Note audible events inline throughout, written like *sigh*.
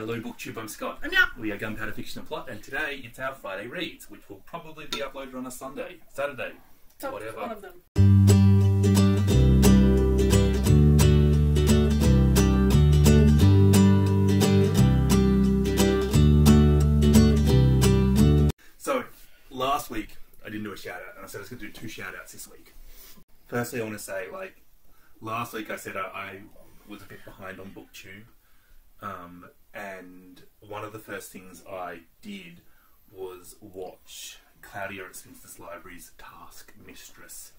Hello, BookTube. I'm Scott. I'm Nat. We are Gunpowder Fiction and Plot, and today it's our Friday reads, which will probably be uploaded on a Sunday, Saturday, Top whatever. one of them. So, last week I didn't do a shout out, and I said I was going to do two shout outs this week. Firstly, I want to say, like, last week I said I, I was a bit behind on BookTube, um, and one of the first things I did was watch Claudia at Spinster's Library's Task Mistress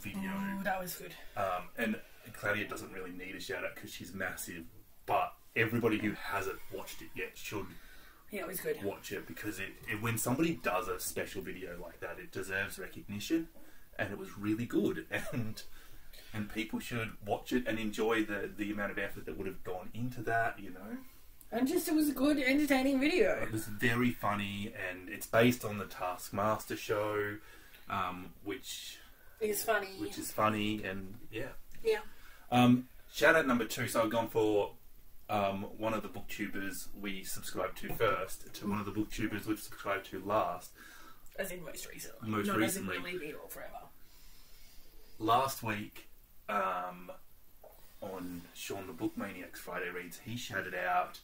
video. Ooh, that was good. Um, and Claudia doesn't really need a shout out because she's massive, but everybody who hasn't watched it yet should Yeah, it was good. watch it because it, it when somebody does a special video like that, it deserves recognition, and it was really good, *laughs* and and people should watch it and enjoy the the amount of effort that would have gone into that. You know, And just it was a good, entertaining video. it was very funny, and it's based on the Taskmaster show, um, which It's funny. which is funny, and yeah. yeah. Um, shout out number two. So I've gone for um, one of the booktubers we subscribed to first, to one of the booktubers we've subscribed to last. As in most recently. Most Not recently. as in it all forever. Last week, um, on Sean the Bookmaniac's Friday Reads, he shouted out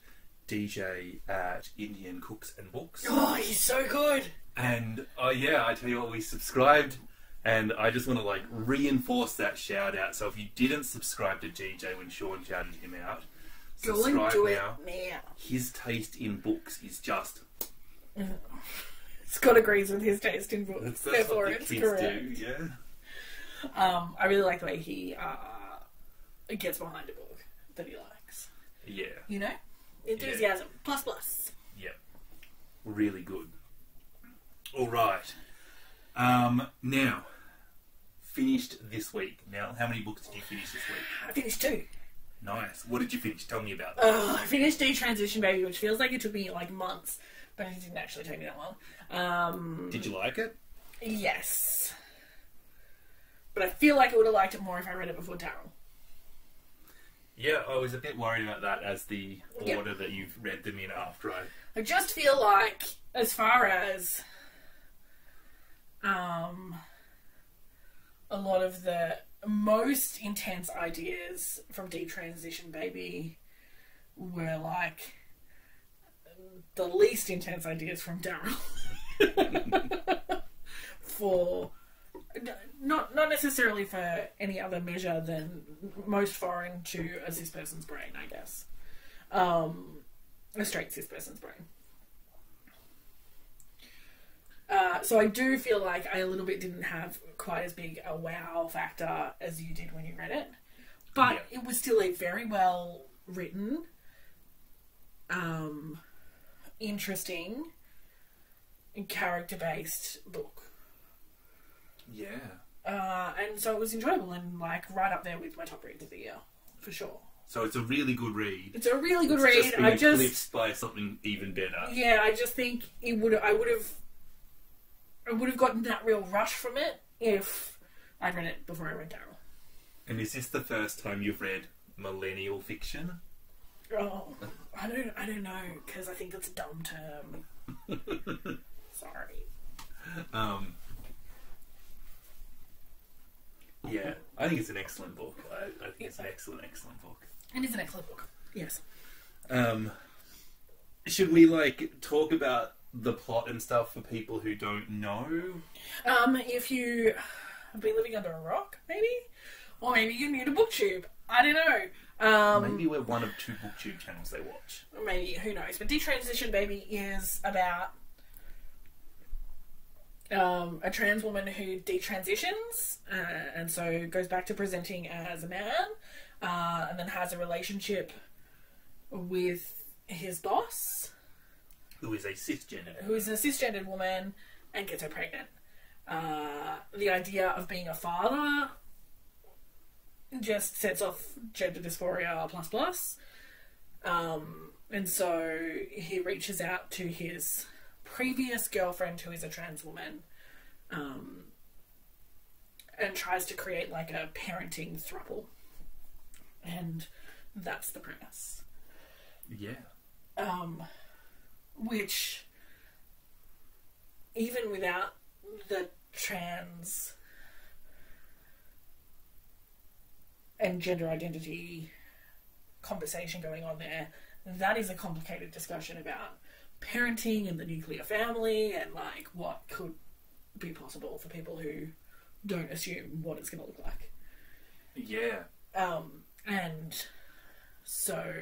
DJ at Indian Cooks and Books. Oh, he's so good. And oh yeah, I tell you what, we subscribed, and I just want to like reinforce that shout out. So if you didn't subscribe to DJ when Sean shouted him out, Go and subscribe do it now. now. His taste in books is just *laughs* Scott agrees with his taste in books. that's, Therefore, what the it's correct. do. Yeah. Um, I really like the way he uh, gets behind a book that he likes. Yeah. You know? Enthusiasm. Plus, plus. Yep. Really good. All right. Um, now, finished this week. Now, how many books did you finish this week? I finished two. Nice. What did you finish? Tell me about that. Uh, I finished Detransition Baby, which feels like it took me like months, but it didn't actually take me that long. Um, Did you like it? yes. But I feel like I would have liked it more if I read it before Daryl. Yeah, I was a bit worried about that as the order that you've read them in after I. I just feel like, as far as um, a lot of the most intense ideas from Detransition Baby were like the least intense ideas from Daryl. *laughs* for not not necessarily for any other measure than most foreign to a cis person's brain, I guess. Um, a straight cis person's brain. Uh, so I do feel like I a little bit didn't have quite as big a wow factor as you did when you read it, but Yeah. it was still a very well written, um, interesting, and character based book. Yeah. Uh, and so it was enjoyable and like right up there with my top reads of the year for sure. So it's a really good read. It's a really good read. Just I just eclipsed by something even better. yeah, I just think it would I would have I would have gotten that real rush from it if I'd read it before I read Daryl. And is this the first time you've read millennial fiction? Oh, I don't I don't know because I think that's a dumb term. *laughs* Sorry. Um, yeah, I think it's an excellent book. I, I think it's an excellent, excellent book. And It is an excellent book. Yes. Um, should we like talk about the plot and stuff for people who don't know? Um, if you have been living under a rock, maybe, or maybe you're new to BookTube, I don't know. Um, Maybe we're one of two booktube channels they watch. maybe who knows but detransition baby is about um, a trans woman who detransitions uh, and so goes back to presenting as a man uh, and then has a relationship with his boss Who is a cisgender? who is a cisgendered woman and gets her pregnant uh, the idea of being a father just sets off gender dysphoria plus plus um, and so he reaches out to his previous girlfriend, who is a trans woman, um, and tries to create like a parenting throuple. And that's the premise. Yeah. Um, which even without the trans and gender identity conversation going on there, that is a complicated discussion about parenting and the nuclear family and like what could be possible for people who don't assume what it's going to look like. Yeah. Um, and so,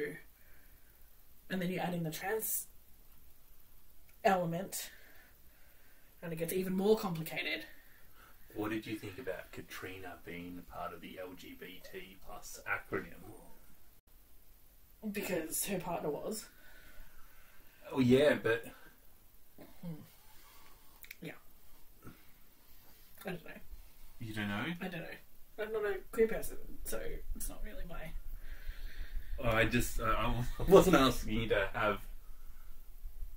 and then you add in the trans element, and it gets even more complicated. What did you think about Katrina being part of the LGBT plus acronym? Because her partner was. Oh yeah, but Yeah. I don't know. you don't know. I don't know. I'm not a queer person, so it's not really my. Oh, I just uh, I wasn't *laughs* asking you to have.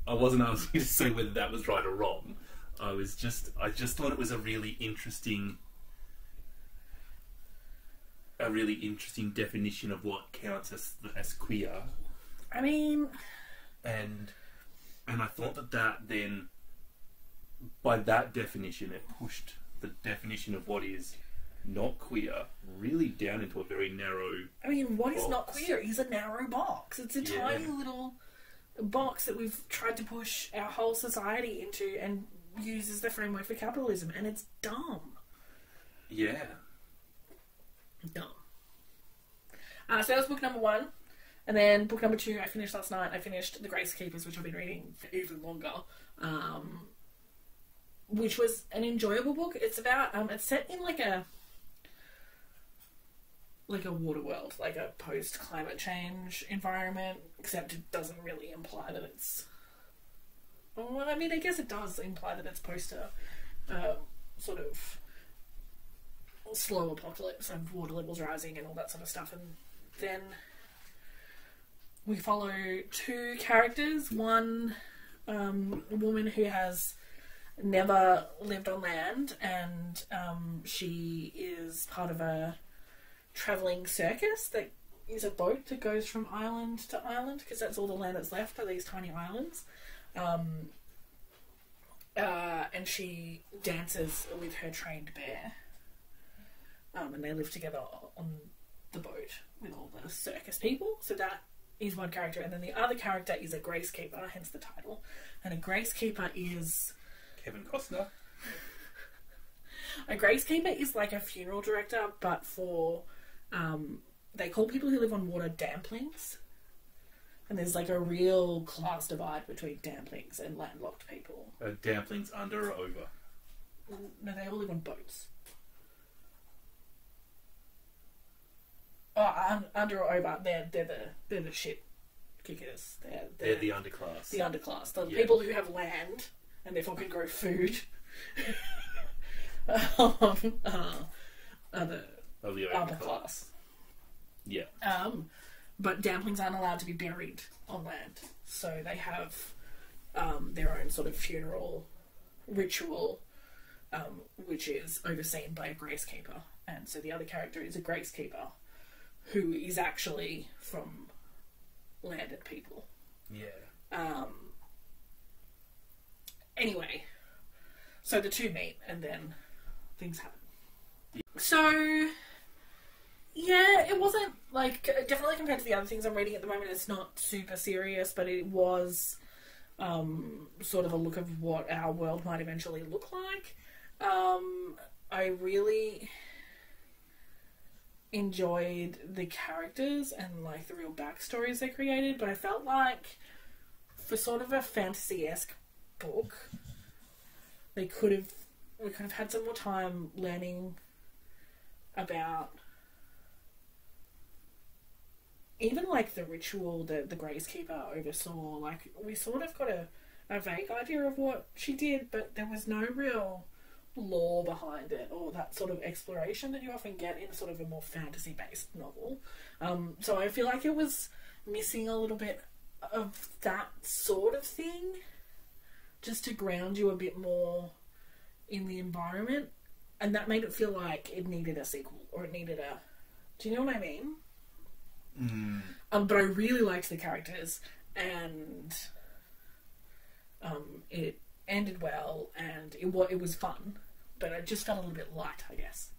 I wasn't asking you to say whether that was right or wrong. I was just I just thought it was a really interesting, a really interesting definition of what counts as as queer, I mean, and and I thought that that then, by that definition, it pushed the definition of what is not queer really down into a very narrow I mean, what is not queer is a narrow box. It's a Yeah. tiny little box that we've tried to push our whole society into and use as the framework for capitalism, and it's dumb. yeah Dumb. Uh, so that was book number one. And then book number two, I finished last night. I finished The Gracekeepers, which I've been reading for even longer. Um, which was an enjoyable book. It's about, um, it's set in like a, like a water world, like a post climate change environment, except it doesn't really imply that it's. Well, I mean, I guess it does imply that it's post a uh, sort of slow apocalypse and water levels rising and all that sort of stuff. And then we follow two characters. One um, woman who has never lived on land, and um, she is part of a traveling circus that is a boat that goes from island to island because that's all the land that's left are these tiny islands. Um, uh, and she dances with her trained bear um, and they live together on the boat with all the circus people. So that is one character, and then the other character is a gracekeeper, hence the title. And a gracekeeper is Kevin Costner a gracekeeper is like a funeral director, but for um, they call people who live on water damplings. And there's like a real class divide between damplings and landlocked people. uh, Damplings under or over No, they all live on boats. Oh, under or over, they're they're the they're the shit kickers. They're they're the underclass the underclass, the Yeah. people who have land and therefore can grow food. *laughs* um, uh, are the of the upper overclass class. yeah Um, but damplings aren't allowed to be buried on land, so they have um, their own sort of funeral ritual, um, which is overseen by a gracekeeper. And so the other character is a gracekeeper who is actually from landed people. yeah Um, anyway, so the two meet and then things happen. So, yeah, it wasn't like definitely compared to the other things I'm reading at the moment, it's not super serious, but it was um, sort of a look of what our world might eventually look like. Um, I really enjoyed the characters and like the real backstories they created, but I felt like for sort of a fantasy esque book, they could have we could have had some more time learning about even like the ritual that the Gracekeeper oversaw. Like we sort of got a, a vague idea of what she did, but there was no real lore behind it or that sort of exploration that you often get in sort of a more fantasy based novel. Um, so I feel like it was missing a little bit of that sort of thing just to ground you a bit more in the environment and that made it feel like it needed a sequel or it needed a do you know what I mean? mm. Um, but I really liked the characters and um, it ended well, and it it was fun, but it just felt a little bit light, I guess.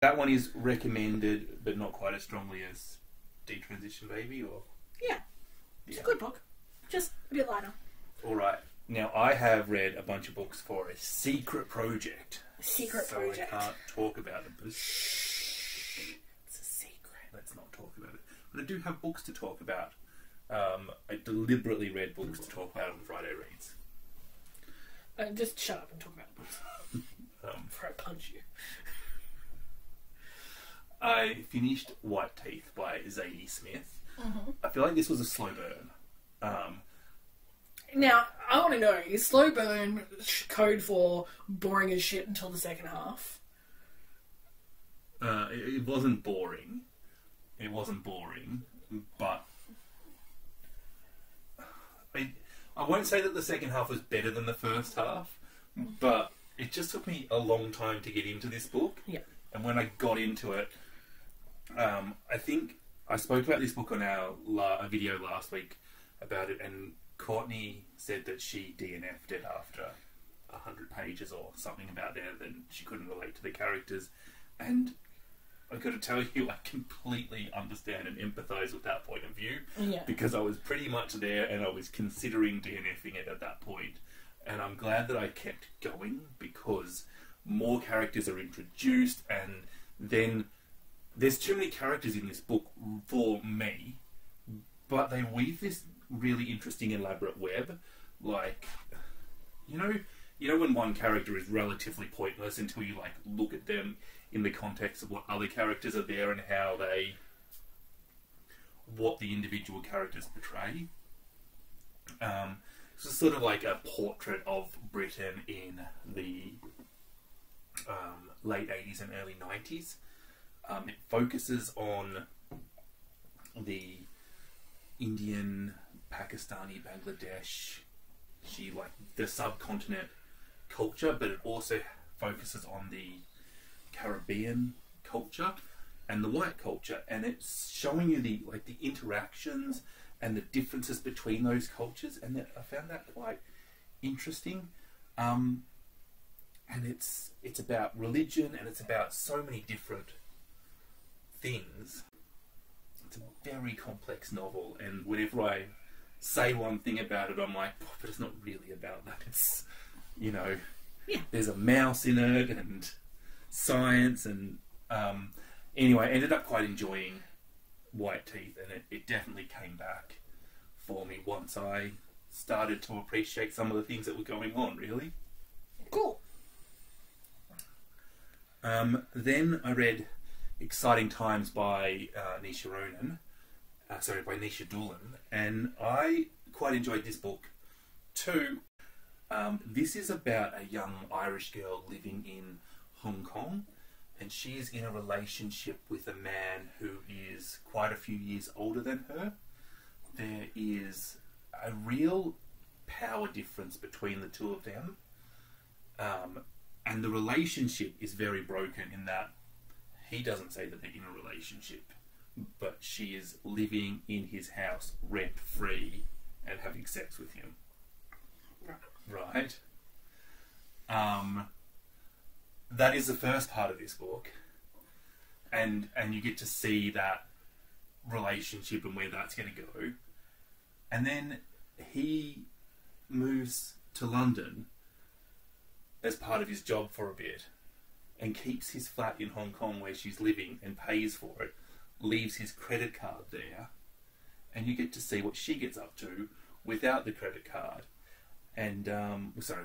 That one is recommended, but not quite as strongly as Detransition Baby. Or Yeah, it's Yeah. a good book, just a bit lighter. all right. Now I have read a bunch of books for a secret project. Secret so project. I can't talk about them. But It's a secret. let's not talk about it. But I do have books to talk about. Um, I deliberately read books to talk about on Friday reads. Uh, just shut up and talk about books *laughs* Um, before I punch you. *laughs* I finished White Teeth by Zadie Smith. Mm-hmm. I feel like this was a slow burn. Um, Now, I want to know is slow burn code for boring as shit until the second half? uh, it, it wasn't boring. It wasn't boring, but *sighs* I, I won't say that the second half was better than the first half, but it just took me a long time to get into this book. Yeah. And when I got into it, um, I think I spoke about this book on our la- a video last week about it, and Courtney said that she DNF'd it after a hundred pages or something about there, that she couldn't relate to the characters, and I got to tell you, I completely understand and empathise with that point of view Yeah. because I was pretty much there and I was considering DNFing it at that point. And I'm glad that I kept going because more characters are introduced, and then there's too many characters in this book for me, but they weave this really interesting, elaborate web. Like, you know, you know when one character is relatively pointless until you like look at them in the context of what other characters are there and how they what the individual characters portray. Um, this is sort of like a portrait of Britain in the um, late 80s and early 90s. Um, it focuses on the Indian, Pakistani, Bangladesh, she like the subcontinent culture, but it also focuses on the Caribbean culture and the white culture, and it's showing you the like the interactions and the differences between those cultures, and that, I found that quite interesting. Um, and it's it's about religion, and it's about so many different things. It's a very complex novel, and whenever I say one thing about it, I'm like, "Oh, but it's not really about that. It's you know, Yeah. there's a mouse in it, and science, and um, anyway, I ended up quite enjoying White Teeth, and it, it definitely came back for me once I started to appreciate some of the things that were going on. Really. Cool. Um, then I read Exciting Times by uh, Naoise Ronan, uh, sorry, by Naoise Dolan, and I quite enjoyed this book too. Um, this is about a young Irish girl living in Hong Kong, and she is in a relationship with a man who is quite a few years older than her. There is a real power difference between the two of them. Um, and the relationship is very broken in that he doesn't say that they're in a relationship, but she is living in his house rent free and having sex with him. Right. Um, that is the first part of this book, and and you get to see that relationship and where that's going to go, and then he moves to London as part of his job for a bit and keeps his flat in Hong Kong where she's living and pays for it, leaves his credit card there, and you get to see what she gets up to without the credit card. And, um, sorry,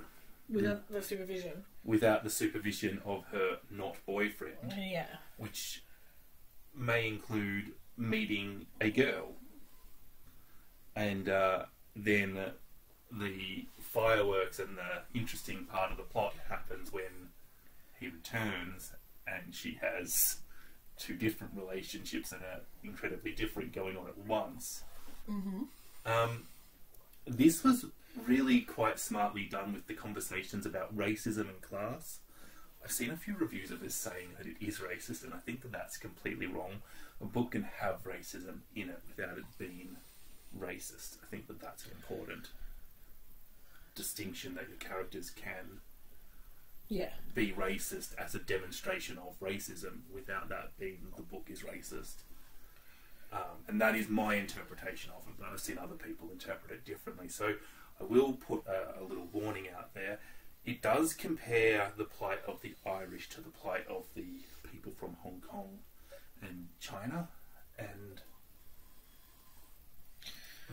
Without the supervision. without the supervision of her not boyfriend, Yeah. which may include meeting a girl. And uh, then the fireworks and the interesting part of the plot happens when he returns and she has two different relationships that are incredibly different going on at once. Mm-hmm. Um, this was really quite smartly done with the conversations about racism and class. I've seen a few reviews of this saying that it is racist, and I think that that's completely wrong. A book can have racism in it without it being racist. I think that that's an important distinction that your characters can Yeah. be racist as a demonstration of racism without that being the book is racist. Um, and that is my interpretation of it, but I've seen other people interpret it differently. So I will put a, a little warning out there. It does compare the plight of the Irish to the plight of the people from Hong Kong and China, and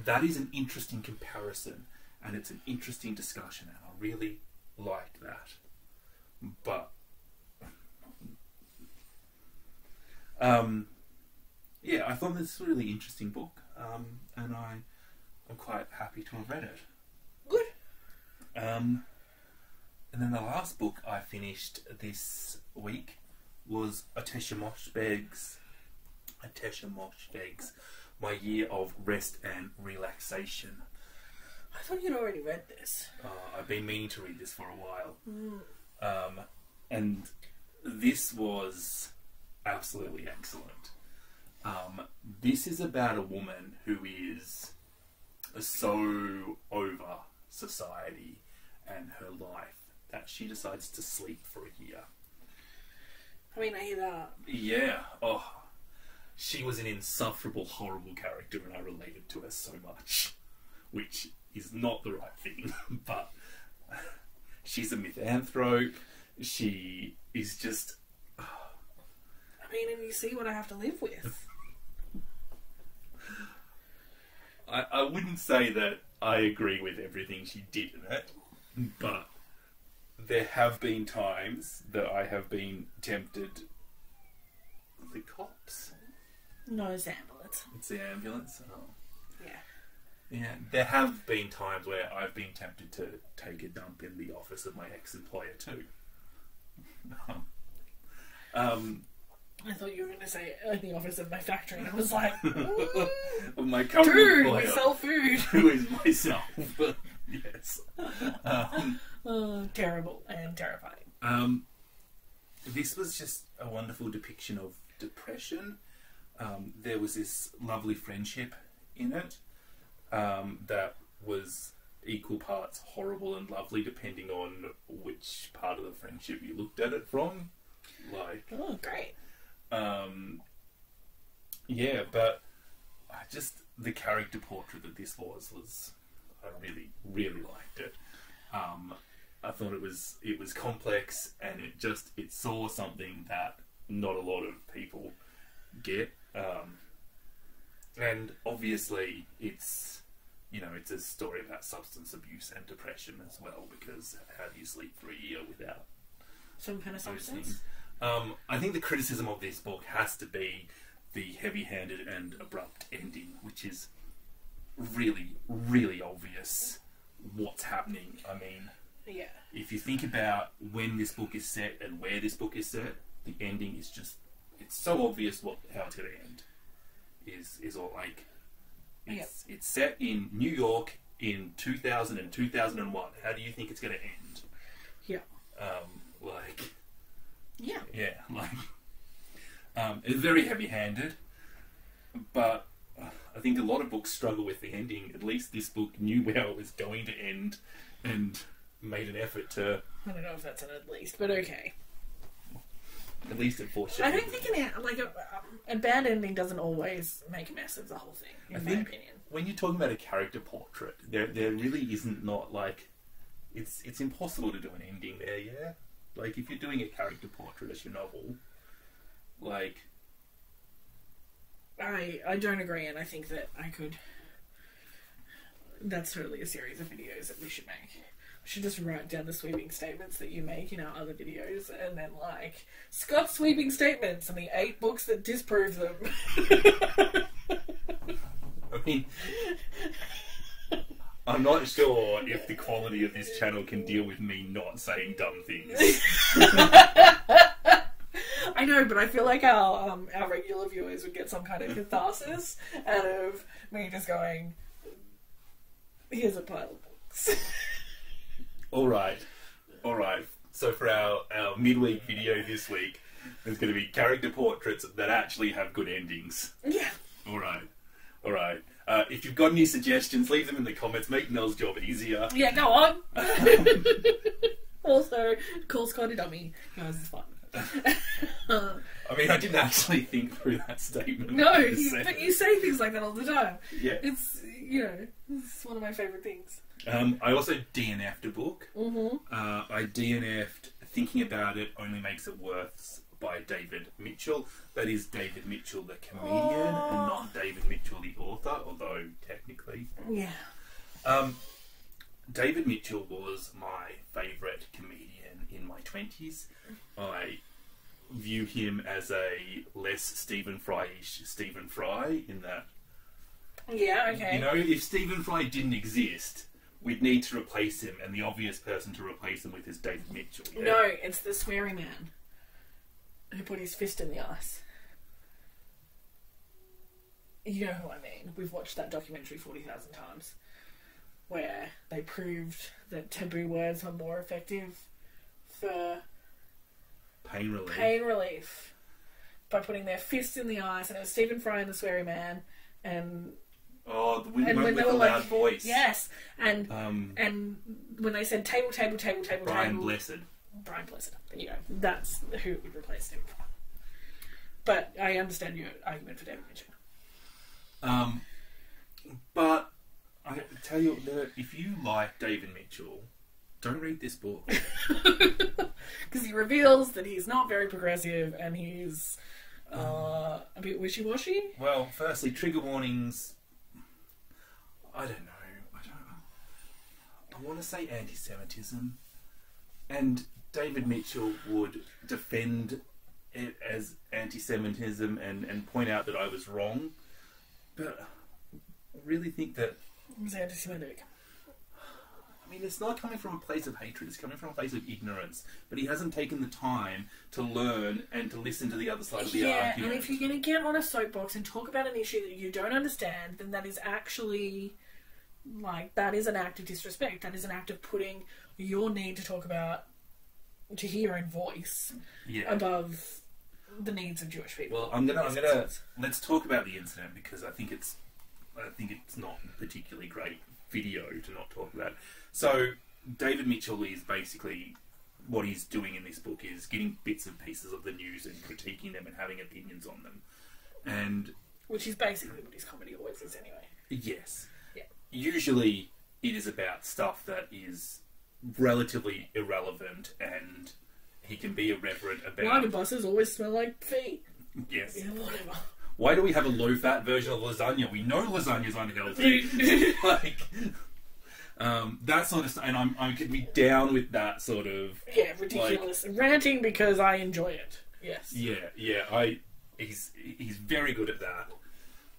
that is an interesting comparison, and it's an interesting discussion, and I really liked that. But um, yeah, I thought this a really interesting book, um, and I I'm quite happy to have read it. Um, and then the last book I finished this week was Ottessa Moshfegh's Ottessa Moshfegh's My Year of Rest and Relaxation. I thought you'd already read this. Uh, I've been meaning to read this for a while. Um, and this was absolutely excellent. Um, this is about a woman who is so over society and her life that she decides to sleep for a year. I mean, I hear that. Yeah. Oh, she was an insufferable, horrible character, and I related to her so much, which is not the right thing. *laughs* but she's a misanthrope. She is just. I mean, and you see what I have to live with. *laughs* I, I wouldn't say that I agree with everything she did in it, but there have been times that I have been tempted. The cops. No, it's ambulance. It's the ambulance. Oh. Yeah. Yeah, there have been times where I've been tempted to take a dump in the office of my ex-employer too. *laughs* um, I thought you were going to say in the office of my factory, and I was like, *laughs* of my current dude, employer, we sell food. *laughs* who is myself. Yes. *laughs* Um, Oh, terrible and terrifying. um, this was just a wonderful depiction of depression. Um, there was this lovely friendship in it um, that was equal parts horrible and lovely, depending on which part of the friendship you looked at it from. Like, Oh, great. um, yeah, but I just the character portrait that this was was I really really liked it. Um, I thought it was it was complex and it just it saw something that not a lot of people get. Um, and obviously, it's you know it's a story about substance abuse and depression as well because how do you sleep for a year without Some kind of substance. Um, I think the criticism of this book has to be the heavy-handed and abrupt ending, which is really, really obvious what's happening. I mean, Yeah. if you think about when this book is set and where this book is set, the ending is just—it's so obvious what how it's going to end. Is is all like it's it's set in New York in 2000 and 2001. How do you think it's going to end? Yeah. Um, like. Yeah. Yeah, *laughs* like um, it's very heavy-handed, but I think a lot of books struggle with the ending. At least this book knew where it was going to end and made an effort to I don't know if that's an at least, but okay. at least it I don't think an a- like a, a bad ending doesn't always make a mess of the whole thing, in I my think- opinion. when you're talking about a character portrait, there there really isn't not like it's it's impossible to do an ending there. Yeah, like if you're doing a character portrait as your novel, like I I don't agree, and I think that I could. That's totally a series of videos that we should make. We should just write down the sweeping statements that you make in our other videos, and then like Scott's sweeping statements and the eight books that disprove them. *laughs* I mean, I'm not sure if the quality of this channel can deal with me not saying dumb things. *laughs* I know, but I feel like our um, our regular viewers would get some kind of catharsis out of me just going, "Here's a pile of books." *laughs* all right, all right. So for our, our midweek video this week, there's going to be character portraits that actually have good endings. yeah, All right, all right. Uh, if you've got any suggestions, leave them in the comments. Make Nell's job easier. Yeah, go on. *laughs* also, call Scotty dummy. Guys, it's fun. *laughs* I mean, I didn't actually think through that statement. No, *laughs* you, but you say things like that all the time. Yeah. It's you know, it's one of my favorite things. Um, I also DNF'd a book. Mm-hmm. Uh, I DNF'd Thinking About It Only Makes It Worse by David Mitchell. That is David Mitchell, the comedian, Oh. and not David Mitchell, the author, although technically. Yeah. Um, David Mitchell was my favourite comedian in my 20s. I view him as a less Stephen Fry-ish Stephen Fry in that Yeah. Okay. you know, if Stephen Fry didn't exist, we'd need to replace him, and the obvious person to replace him with is David Mitchell. yeah? No, it's the sweary man who put his fist in the ice. You know who I mean. We've watched that documentary 40,000 times where they proved that taboo words are more effective for pain relief. pain relief by putting their fist in the ice. And it was Stephen Fry and the sweary man. And, Oh, the and when they the were loud like, voice. yes. And, Um, and when they said table, table, table, table, Brian table. Blessed. Brian Blessed. There you go. That's who would replace him. But I understand your argument for David Mitchell. Um, but I tell you that if you like David Mitchell, don't read this book. *laughs* *laughs* Because he reveals that he's not very progressive and he's uh, a bit wishy washy. well, firstly, trigger warnings. I don't know. I don't know. I want to say anti-Semitism, and David Mitchell would defend it as anti-Semitism and and point out that I was wrong. But I really think that He's anti Semitic. I mean, it's not coming from a place of hatred, it's coming from a place of ignorance. But he hasn't taken the time to learn and to listen to the other side of the Yeah, argument. and if you're going to get on a soapbox and talk about an issue that you don't understand, then that is actually like that is an act of disrespect. That is an act of putting your need to talk about to hear your own voice yeah. above the needs of Jewish people. Well, I'm gonna, I'm gonna let's talk about the incident because I think it's, I think it's not particularly great video to not talk about. So, David Mitchell is basically what he's doing in this book is getting bits and pieces of the news and critiquing them and having opinions on them. And Which is basically what his comedy always is anyway. Yes. Yeah. Usually it is about stuff that is relatively irrelevant and he can be irreverent about. Why do buses always smell like feet? Yes. Yeah, whatever. Why do we have a low fat version of lasagna? We know lasagna's unhealthy. *laughs* *laughs* like, um, that sort of stuff. And I'm, I could be down with that sort of. Yeah, ridiculous. Ranting because I enjoy it. Yes. Yeah, yeah. I he's he's very good at that.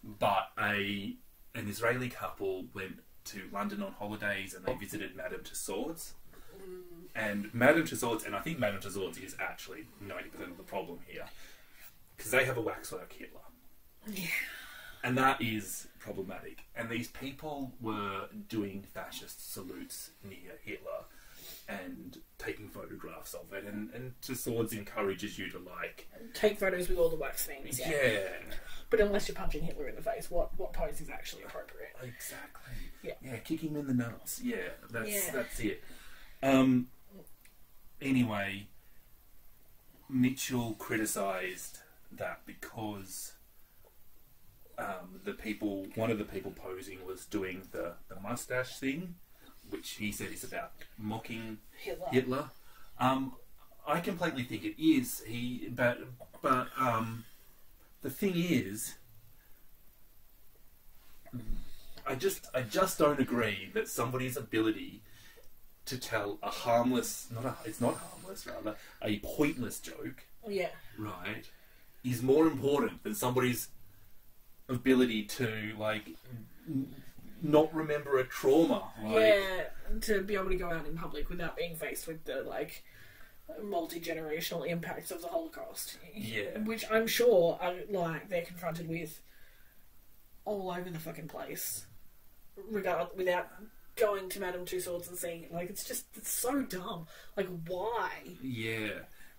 But a an Israeli couple went to London on holidays and they visited Madame Tussauds. And Madame Tussauds, and I think Madame Tussauds is actually ninety percent of the problem here, because they have a waxwork Hitler, Yeah. and that is problematic. And these people were doing fascist salutes near Hitler and taking photographs of it. And and Tussauds encourages you to like Take photos with all the wax things. Yeah. yeah, But unless you're punching Hitler in the face, what what pose is actually appropriate? exactly. Yeah. yeah, kick him in the nuts. Yeah, that's Yeah. that's it. Um. Anyway, Mitchell criticised that because um, the people, one of the people posing was doing the the mustache thing, which he said is about mocking Hitler. Hitler. Um, I completely think it is. He, but but um, the thing is, I just I just don't agree that somebody's ability to tell a harmless, not a, it's not harmless, rather a pointless joke, Yeah. right, is more important than somebody's ability to like n- not remember a trauma. Like, yeah. To be able to go out in public without being faced with the like multi generational impacts of the Holocaust. Yeah. Which I'm sure are like they're confronted with all over the fucking place. Regard without going to Madame Tussauds and seeing it. Like it's just it's so dumb. Like why? Yeah,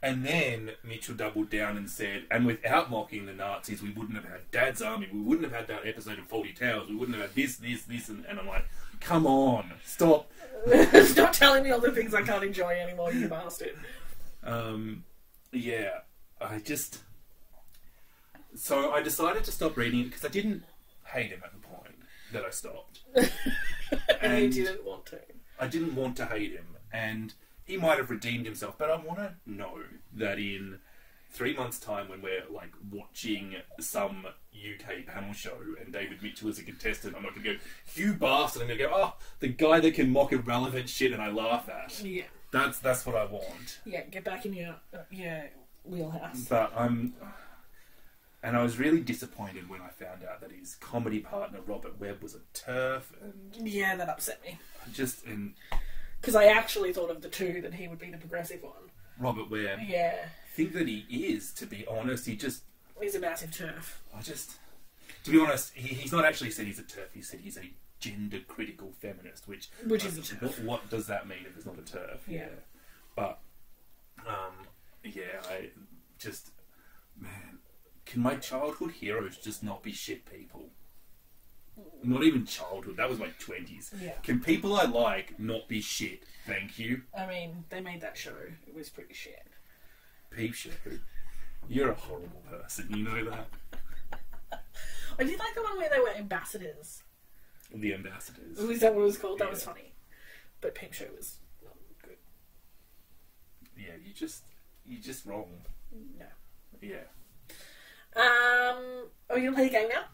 And then Mitchell doubled down and said, and without mocking the Nazis, we wouldn't have had Dad's Army, we wouldn't have had that episode of Fawlty Towers, we wouldn't have had this, this, this, and, and I'm like, come on, stop. *laughs* Stop telling me all the things I can't enjoy anymore, you bastard. Um, yeah, I just. So I decided to stop reading it because I didn't hate him at the point that I stopped. *laughs* and you didn't want to. I didn't want to hate him, and he might have redeemed himself, but I want to know that in three months' time, when we're like watching some UK panel show and David Mitchell is a contestant, I'm not going to go, Hugh bastard!" And I'm going to go, "Oh, the guy that can mock irrelevant shit," and I laugh at. Yeah. That's that's what I want. Yeah, get back in your uh, your wheelhouse. But I'm, and I was really disappointed when I found out that his comedy partner Robert Webb was a TERF, and Yeah, that upset me. just and Because I actually thought of the two that he would be the progressive one. Robert Webb. Yeah. think that he is, to be honest. He just, He's a massive TERF. I just, to be honest, he, he's not actually said he's a TERF. He said he's a gender critical feminist, which Which is a TERF. What, what does that mean if it's not a TERF? Yeah. But, um, yeah, I just, man, can my childhood heroes just not be shit people? Not even childhood. That was my twenties. Yeah. Can people I like not be shit? Thank you. I mean, they made that show. It was pretty shit. Peep show. You're a horrible person. You know that. *laughs* I did like the one where they were ambassadors. The ambassadors. Was that what it was called? That was funny. But Peep Show was not good. Yeah, you just you just wrong. No. Yeah. Um, are you gonna play the game now?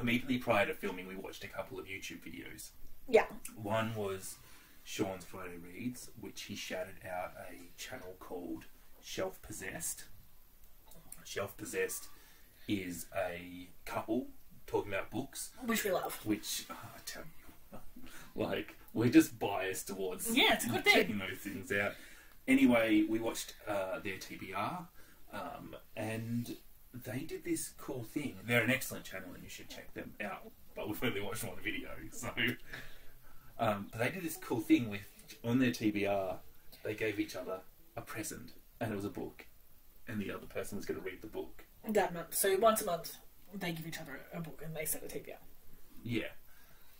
Immediately prior to filming, we watched a couple of YouTube videos. Yeah. One was Sean's Friday Reads, which he shouted out a channel called Shelf Possessed. Shelf Possessed is a couple talking about books, Which we love. which uh, I tell you, *laughs* like we're just biased towards Yeah, it's a good thing. checking those things out. Anyway, we watched uh, their TBR, um, and they did this cool thing. They're an excellent channel, and you should check them out. But we've only watched one video, so. Um, but they did this cool thing with on their TBR. They gave each other a present, and it was a book, and the other person was going to read the book. That month. So once a month, they give each other a book and they set a TBR. Yeah.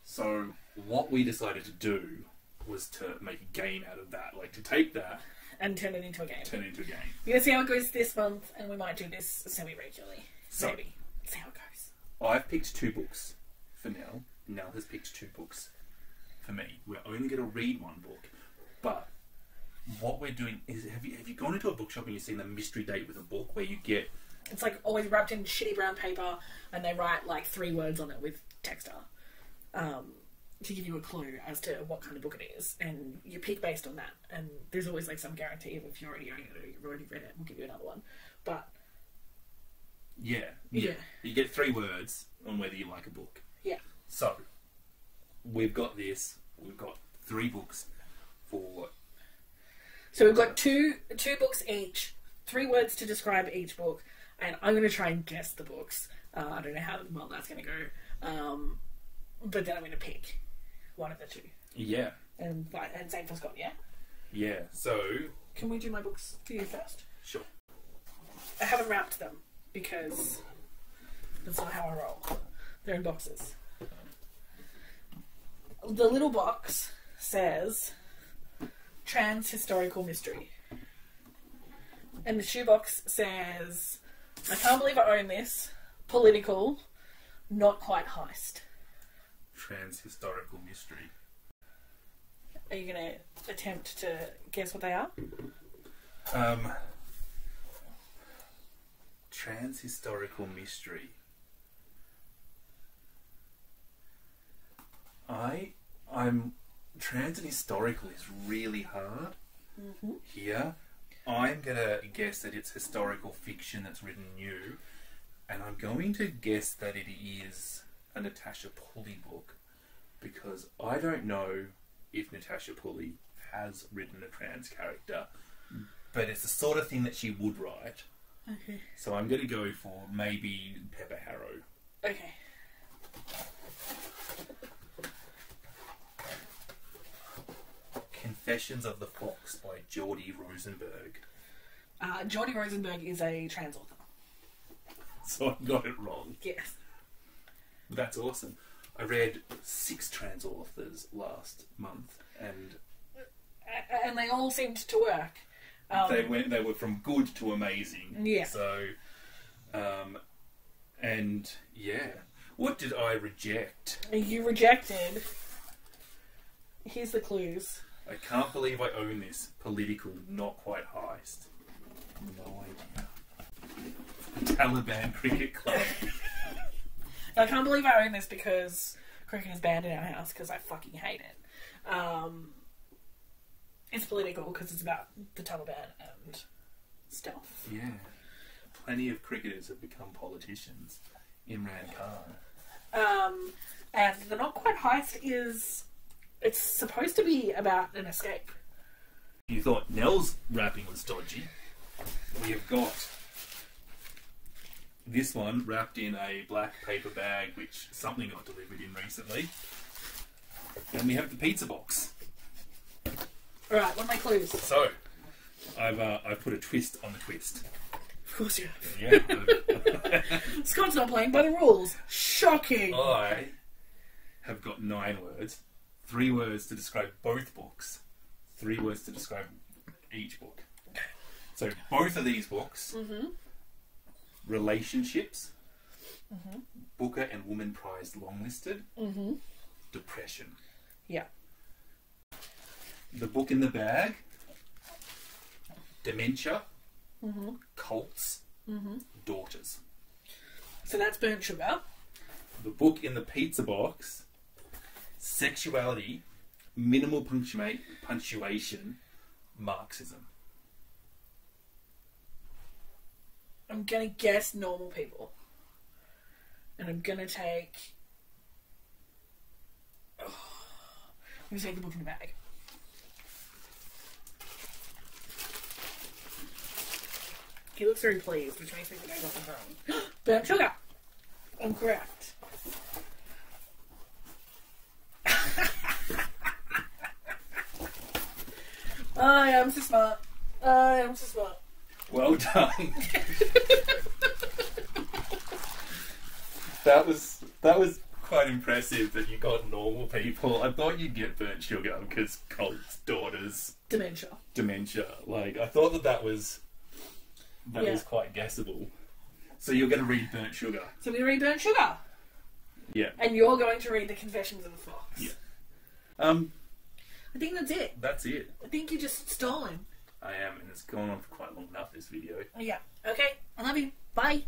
So what we decided to do was to make a game out of that, like to take that, And turn it into a game. turn it into a game. We're gonna see how it goes this month, and we might do this semi regularly. So- Maybe. See how it goes. I've picked two books for Nell. Nell has picked two books for me. We're only to read one book, but what we're doing is have you have you gone into a bookshop and you've seen the mystery date with a book where you get It's like always wrapped in shitty brown paper, and they write like three words on it with texter um, to give you a clue as to what kind of book it is, and you pick based on that. And there's always like some guarantee of if you already own it or you've already read it, we'll give you another one. But yeah, yeah Yeah. you get three words on whether you like a book. yeah, So we've got this. We've got three books for so we've got two two books each, three words to describe each book, and I'm going to try and guess the books. Uh, I don't know how well that's going to go, um, but then I'm going to pick one of the two. yeah, And like, and same for Scott, yeah. yeah. So Can we do my books for you first? sure. I haven't wrapped them because that's not how I roll. They're in boxes. The little box says trans historical mystery. And the shoebox says I can't believe I own this. Political, not quite heist. Trans historical mystery. Are you gonna attempt to guess what they are? Um, trans historical mystery. I, I'm trans and historical is really hard here. I'm gonna guess that it's historical fiction that's written new, and I'm going to guess that it is a Natasha Pulley book because I don't know if Natasha Pulley has written a trans character, but it's the sort of thing that she would write. Okay. So I'm going to go for maybe Pepperharrow. Okay. Confessions of the Fox by Jordy Rosenberg. Uh, Johnny Rosenberg is a trans author. *laughs* So I got it wrong. Yes. That's awesome. I read six trans authors last month, and And they all seemed to work. Um, they went. They were from good to amazing. Yeah. So, um, and yeah, what did I reject? You rejected. Here's the clues. I can't believe I own this political, not quite heist. No idea. Taliban Cricket Club. *laughs* I can't believe I own this because cricket is banned in our house because I fucking hate it. Um, it's political because it's about the Taliban and stuff. Yeah. Plenty of cricketers have become politicians. Imran Khan. Um, and the not quite heist is it's supposed to be about an escape. You thought Nelle's rapping was dodgy. We have got this one wrapped in a black paper bag, which something got delivered in recently. And we have the pizza box. All right, what are my clues? So, I've uh, I've put a twist on the twist. Of course you have. Yeah. *laughs* Scott's not playing by the rules. Shocking. I have got nine words. Three words to describe both books. Three words to describe each book. So both of these books, relationships, Booker and Woman Prize longlisted, Mm-hmm. depression. Yeah. The book in the bag, dementia, Mm-hmm. cults, daughters. So that's burnt sugar. The book in the pizza box, sexuality, minimal punctuate, punctuation, Marxism. I'm gonna guess normal people. And I'm gonna take. Oh, I'm gonna take the book in the bag. He looks very pleased, which makes me think I got them wrong. *gasps* Burnt sugar! I'm correct. *laughs* I am so smart. I am so smart. Well done. that was that was quite impressive that you got normal people. I thought you'd get burnt sugar because cults, daughters, Dementia. dementia. Like I thought that that was that Yeah. was quite guessable. So you're going to read burnt sugar. So we read Burnt Sugar. Yeah. And you're going to read The Confessions of the Fox. Yeah. Um. I think that's it. That's it. I think you just stolen. I am, and it's gone on for quite long enough. This video. Yeah. Okay. I love you. Bye.